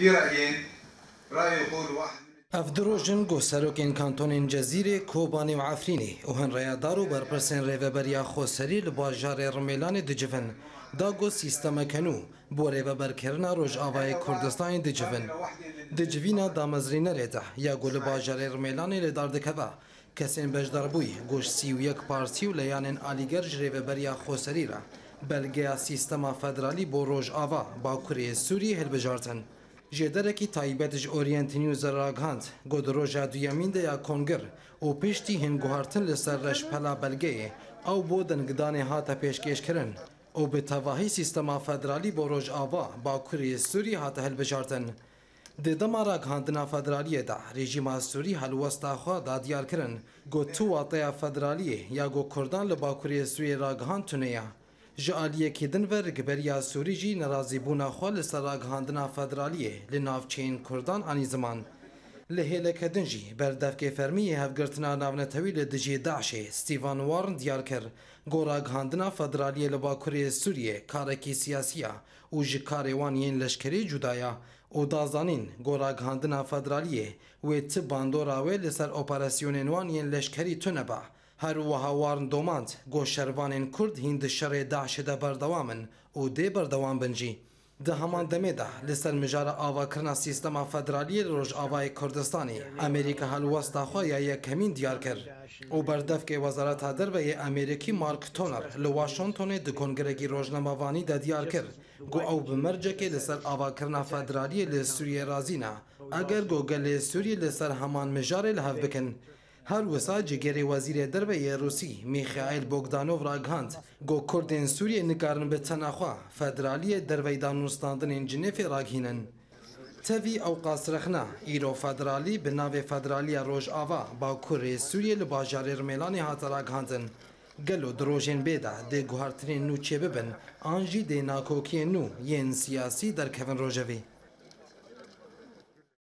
في رأيين رأي يقول واحد افدروژن گوسەرۆکین کانتۆنین جەزیرێ کۆبانی و عفرینی و هەنڕیادار و بەرپرسێن ڕێبەبەریا خۆسەری لە باژارێ ڕمێلانی دجڤن داگۆ سیستەمەکەن و بۆ ڕێبەبەرکردنا ڕۆژئاوای کوردستانی دجڤن دجڤینە دامەزرینەرێتە یا گۆ لە باژارێ ڕمێلانی لێدار دەکەبە کەسێن بەشدار بووی گۆش سی و یەک پارسی و لە یانێن ئالیگەر ژێبەبەریا خۆسەریرە بەلگەیا سیستەما فەدرالی بۆ ڕۆژئاوا باکوورێ سووری هەلبژارتن. جدرکی تایبت ج اورینت نیوز راگاند گود روژا دویمین دیا کنگر او پیشتی هنگوهارتن لسر رش پلا بلگه او بودن گدان هاتا پیشکش کرن او به تواهی سیستما فدرالی با روژ آوا با کوری سوری هاتا هل بجارتن د دما راګاندنا فدرالي دا رژیم سوري حل وستا خو د دیار کرن ګو تو واطیا فدرالي یا ګو کردان له باکوري سوی راګان تونیا ji aliyê kêdin ve rigiberiya Sûrî jî nerazîbûna xwe li ser ragihandina federaliyê li navçeyên Kurdan anî ziman. Li hêlekevdin jî berdevkê fermiyê hevgirtina navnetewî li dijî Daişê Stîvan Warren diyar kir. Gora gihandina federaliyê li Bakurê Sûriyê karekî siyasî ya û ji karê wan yên leşkerî cuda ya. û dazanîn gora gihandina federaliyê wê ti bandora wê li ser operasyonên wan yên leşkerî tuneba. هەروە هاوارن دۆمانند گۆ شەروانێن کورد هیند شەڕێ داعشێدا بەردەوامن و دێ بەردەوام بنجی. د همان دمێدا لەسەر مژارە ئاواکردنا سیستەما فەدرالی ڕۆژ ئاوای کوردستانی ئەمریکا هەلوەستاخوا یا یەکەمین دیار کرد و بەردەفکی وەزارەت هەدەربەیە ئەمریکی مارک تۆنەر لە واشنگتۆنێ دکۆنگرەکی ڕۆژنەماوانیدا دیار کرد گو ئەو بمەرجەکێ لەسەر ئاواکردنا فەدرالیە لە سووریە رازینە ئەگەر گۆگە لێ سووری لەسەر هەمان مژارێ لە هەف بکەن هر وسا جگری وزیر دربه ی روسی میخائیل بوگدانوف را گهاند گو کردین سوریه نگارن به تنخوا فدرالی دروی دانوستاندن جنف را گهینن تەوی ئەو قاسرەخنا ئیرۆ فەدرالی بە ناوێ فەدرالیە ڕۆژئاوا باکوڕێ سووریە لە باژارێ ڕمێلانی هاتەراگهاندن گەلو درۆژێن بێدا دێگوهارترین نوچێ ببن ئانژی دێناکۆکیە نو یەن سیاسی دەرکەون ڕۆژەوی